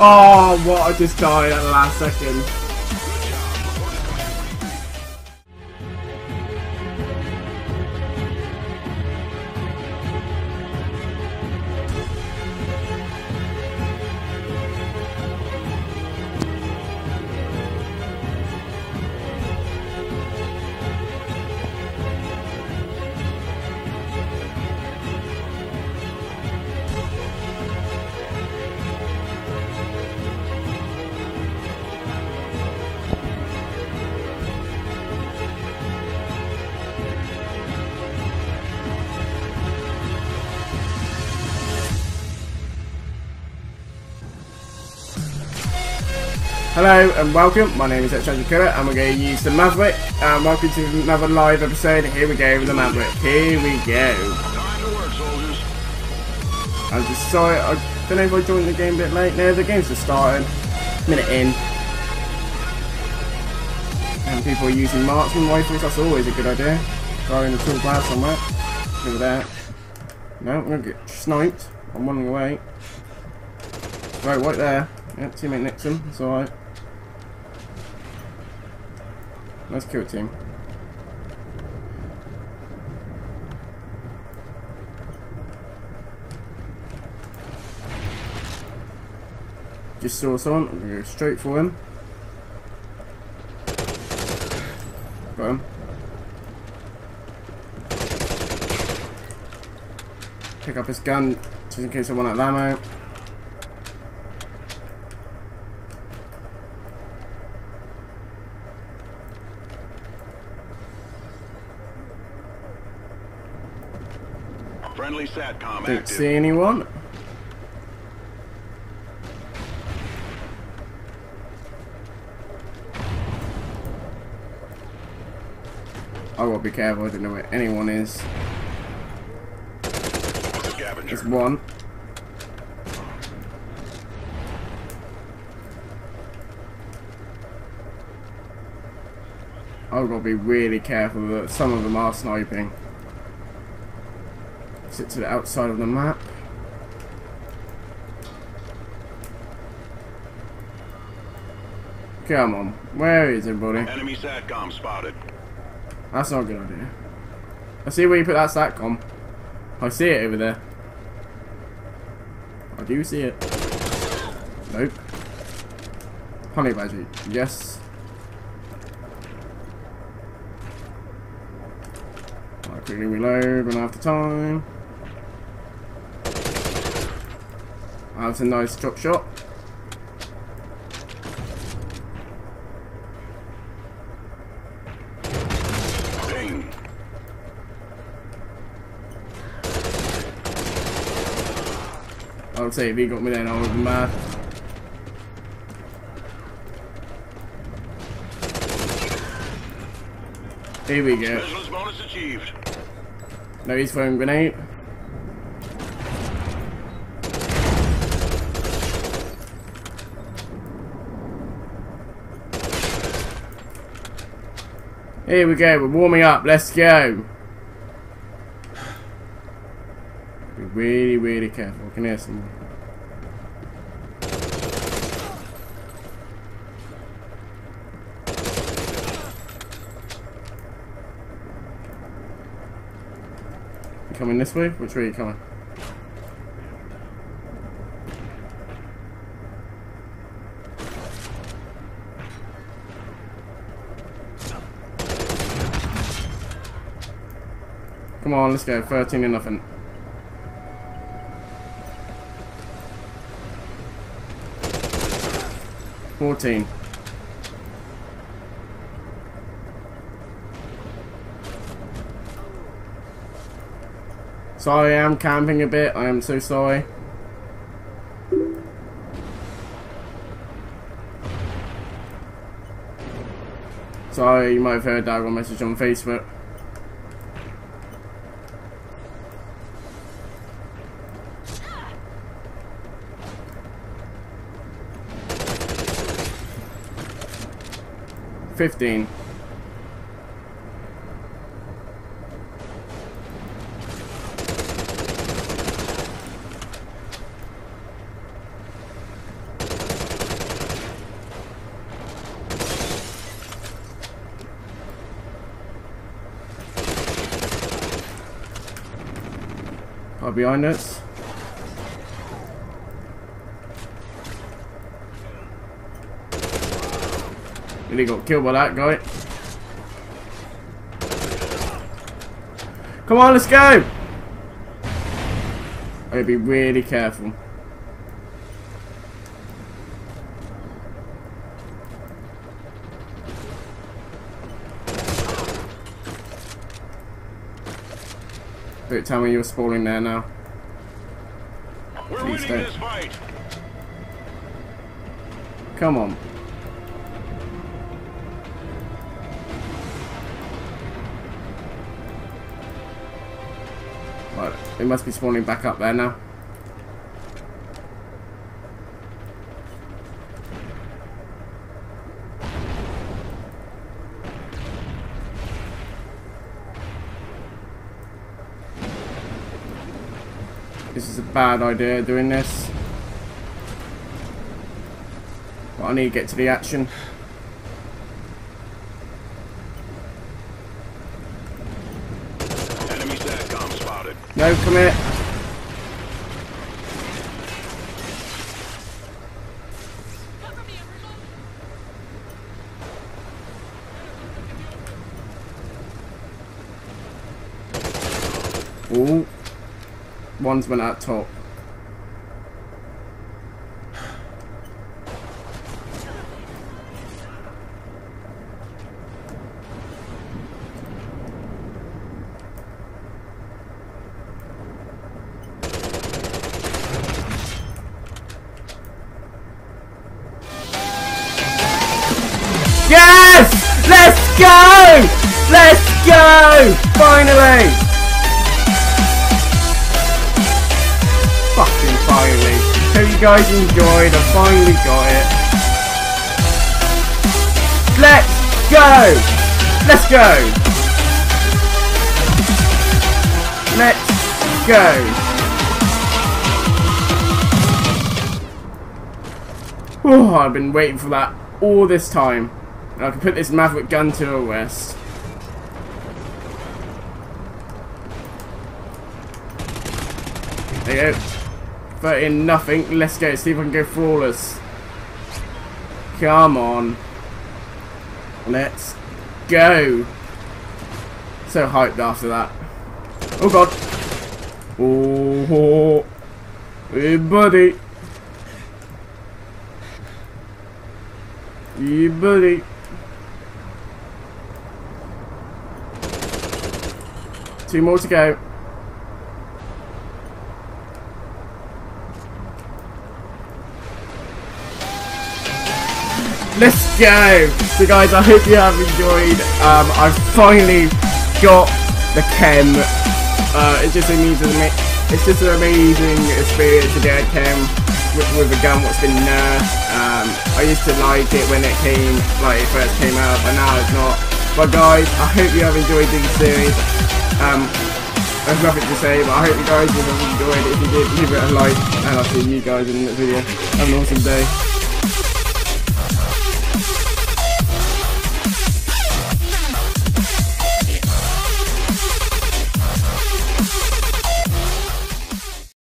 Oh, what? I just died at the last second. Hello and welcome, my name is Extraction Killer and we're going to use the Maverick and welcome to another live episode. Here we go with the Maverick. Here we go. I'm just sorry, I don't know if I joined the game a bit late. No, the game's just started. Minute in. And people are using marksman rifles, that's always a good idea. Throwing the glass somewhere. Look at that. No, I'm going to get sniped. I'm running away. Right, right there. Yep, teammate Nixon, it's alright. Kill, a team. Just saw someone. I'm gonna go straight for him. Got him. Pick up his gun just in case I want that ammo. Friendly SATCOM Don't active. see anyone. I gotta be careful, I don't know where anyone is. Scavenger. There's one. I've got to be really careful that some of them are sniping. Sit to the outside of the map. Come on, where is everybody? Enemy SATCOM spotted. That's not a good idea. I see where you put that SATCOM. I see it over there. I do see it. Nope. Honey badger, yes. I quickly reload when I have the time. That's a nice drop shot. Ping. I would say if he got me then I would be mad. Here we go. Business bonus achieved. No, he's throwing grenade. Here we go, we're warming up, let's go. Be really, really careful, I can hear someone. You coming this way? Which way are you coming? Come on, let's go. 13 to nothing. Fourteen. Sorry, I am camping a bit. I am so sorry. Sorry, you might have heard that one message on Facebook. 15. behind us. Nearly got killed by that guy. Come on, let's go! I gotta be really careful. Don't tell me you're spawning there now. We're Please winning don't. this fight. Come on. It must be spawning back up there now. This is a bad idea doing this. But I need to get to the action. Enemy SATCOM spotted. No, come here. Ooh. One's went out top. Let's go! Let's go! Finally! Fucking finally. Hope you guys enjoyed. I finally got it. Let's go! Let's go! Let's go! Oh, I've been waiting for that all this time. And I can put this Maverick gun to a rest. There you go. 13 nothing. Let's go. See if I can go flawless. Come on. Let's go. So hyped after that. Oh god. Oh, hey buddy. Yeah, buddy. Two more to go. Let's go! So guys, I hope you have enjoyed. Um, I've finally got the KEM. Uh, it's just amazing. It's just an amazing experience to get a KEM with, with a gun what's been nerfed. Um, I used to like it when it came, like it first came out, but now it's not. But guys, I hope you have enjoyed this series. Um, there's nothing to say, but I hope you guys have enjoyed it. If you did, give it a like, and I'll see you guys in the next video. Have an awesome day.